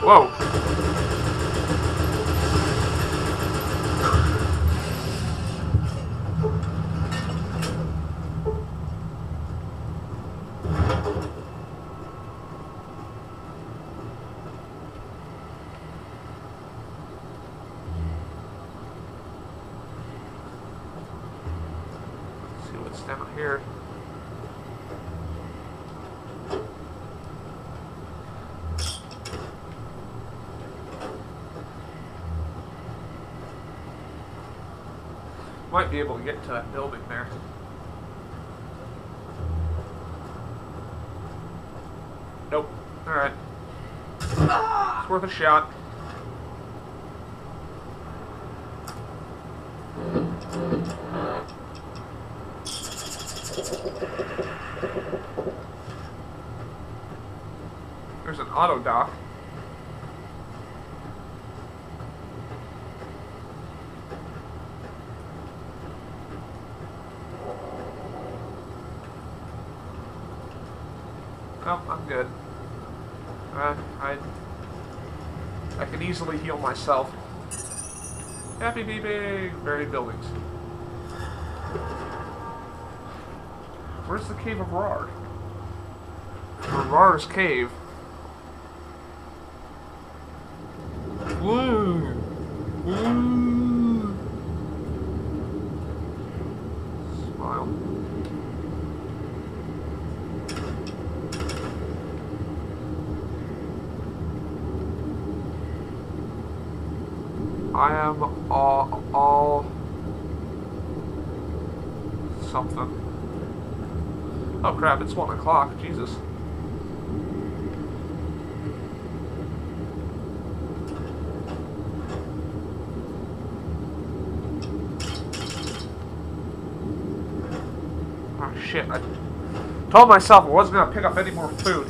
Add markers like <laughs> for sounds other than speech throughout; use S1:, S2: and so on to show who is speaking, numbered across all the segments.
S1: Whoa. See what's down here. Might be able to get to that building there. Nope. Alright. It's worth a shot. There's an Auto-Doc. Oh, I'm good. Uh, I Easily heal myself. Happy BB! Buried buildings. Where's the Cave of Rawr? Or Rawr's Cave. Woo! Woo! I am all, all something. Oh crap, it's one o'clock, Jesus. Oh shit, I told myself I wasn't gonna pick up any more food.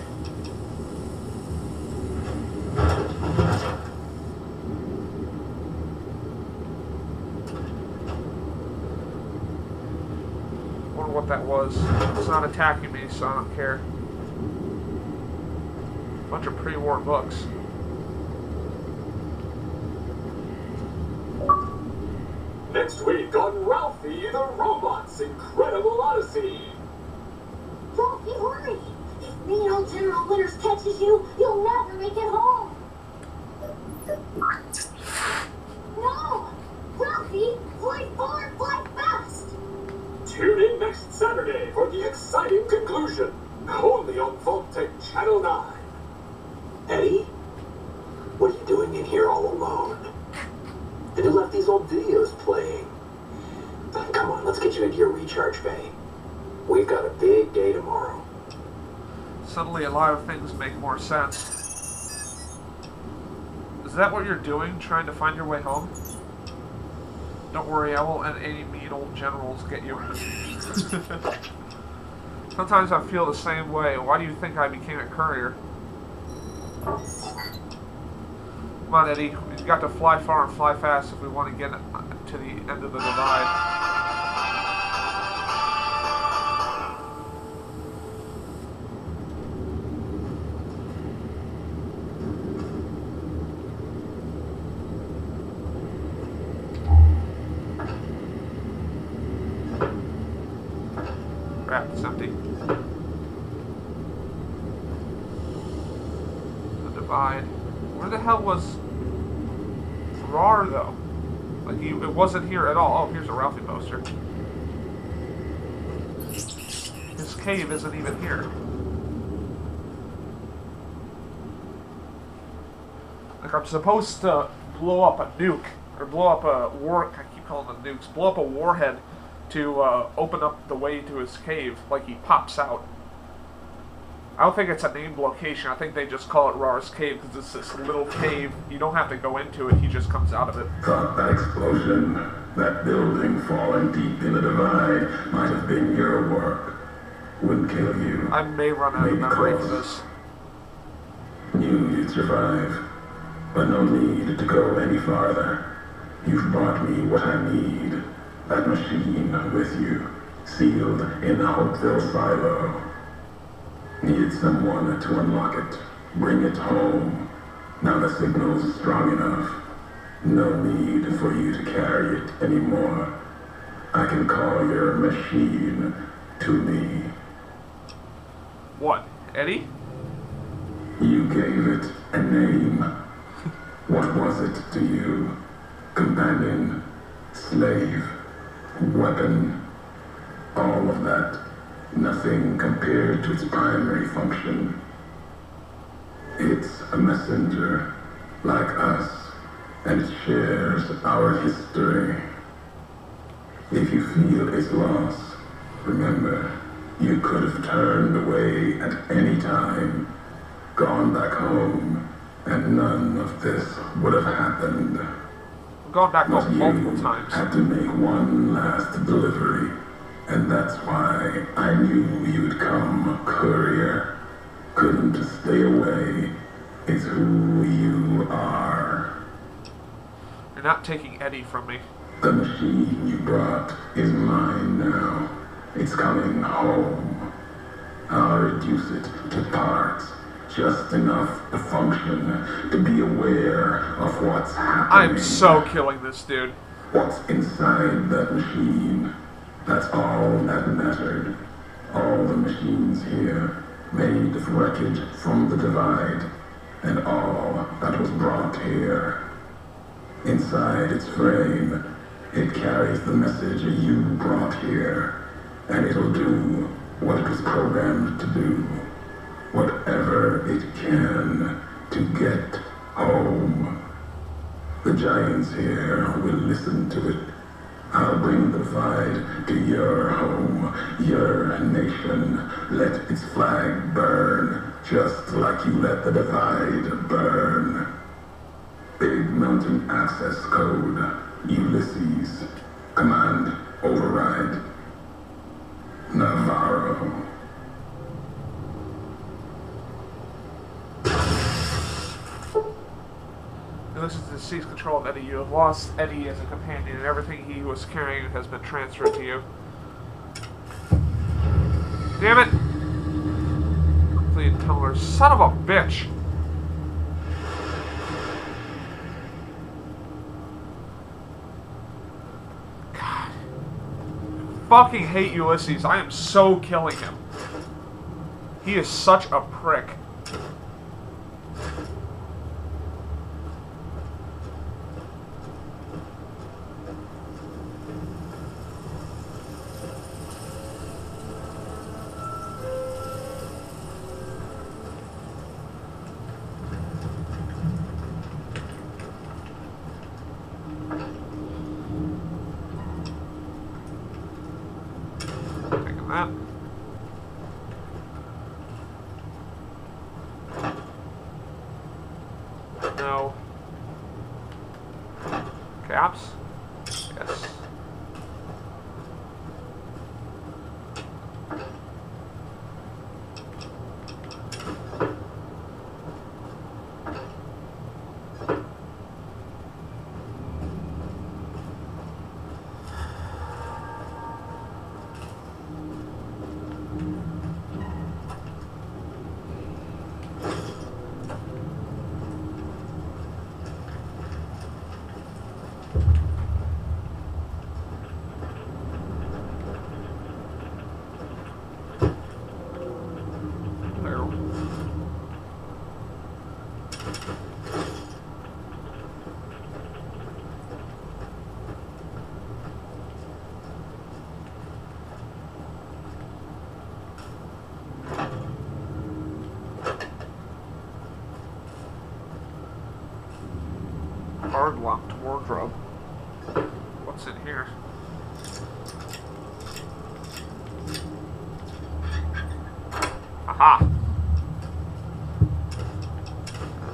S1: What that was. It's not attacking me, so I don't care. Bunch of pre-war books.
S2: Next week on Ralphie the Robot's Incredible Odyssey.
S3: Ralphie, hurry! If mean old General Winters catches you, you'll never make it home! No! Ralphie, fly far, fly fast!
S2: Tune in next Saturday for the exciting conclusion. Only on Vault-Tec Channel 9.
S4: ED-E? What are you doing in here all alone? And who left these old videos playing? Come on, let's get you into your recharge bay. We've got a big day tomorrow.
S1: Suddenly a lot of things make more sense. Is that what you're doing, trying to find your way home? Don't worry, I won't let any mean old generals get you. <laughs> Sometimes I feel the same way. Why do you think I became a courier? Come on, ED-E. We've got to fly far and fly fast if we want to get to the end of the divide. Crap, it's empty. The divide. Where the hell was Rawr though? Like he, it wasn't here at all. Oh, here's a Ralphie poster. His cave isn't even here. Like I'm supposed to blow up a nuke or blow up a war. I keep calling them nukes. Blow up a warhead to uh, open up the way to his cave. Like he pops out. I don't think it's a named location. I think they just call it Rawr's Cave because it's this little cave. You don't have to go into it. He just comes out of it.
S5: Thought that explosion, that building falling deep in the divide, might have been your work. Wouldn't kill you.
S1: I may run out of
S5: Maybe
S1: memory for this.
S5: Knew you'd survive. But no need to go any farther. You've brought me what I need. That machine with you, sealed in the Hopeville silo. Needed someone to unlock it, bring it home. Now the signal's strong enough. No need for you to carry it anymore. I can call your machine to me.
S1: What? ED-E?
S5: You gave it a name. <laughs> What was it to you? Companion, slave, weapon, all of that. Nothing compared to its primary function. It's a messenger, like us, and it shares our history. If you feel its loss, remember, you could have turned away at any time, gone back home, and none of this would have happened.
S1: Gone back
S5: you
S1: multiple times.
S5: had to make one last delivery, and that's why I knew you'd come, courier. Couldn't stay away. It's who you are.
S1: You're not taking ED-E from me.
S5: The machine you brought is mine now. It's coming home. I'll reduce it to parts, just enough to function, to be aware of what's happening.
S1: I'm so killing this dude.
S5: What's inside that machine? That's all that mattered. All the machines here, made of wreckage from the divide, and all that was brought here. Inside its frame, it carries the message you brought here, and it'll do what it was programmed to do. Whatever it can to get home. The giants here will listen to it. I'll bring the fight to your home, your nation. Let its flag burn, just like you let the divide burn. Big Mountain Access Code, Ulysses. Command override. Navarro.
S1: This is to seize control of ED-E. You have lost ED-E as a companion, and everything he was carrying has been transferred to you. Damn it! Complete tunnelers. Son of a bitch! God. Fucking hate Ulysses. I am so killing him. He is such a prick. Taking that. No. Caps? Yes. There. Locked wardrobe. What's in here? Aha!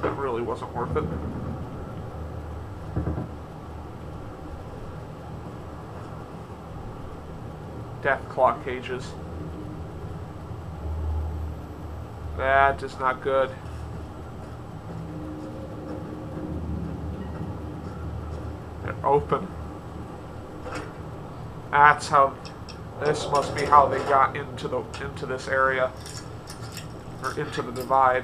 S1: That really wasn't worth it. Deathclaw cages. That is just not good. Open. That's how. This must be how they got into the into this area or into the divide.